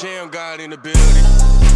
Sham God in the building.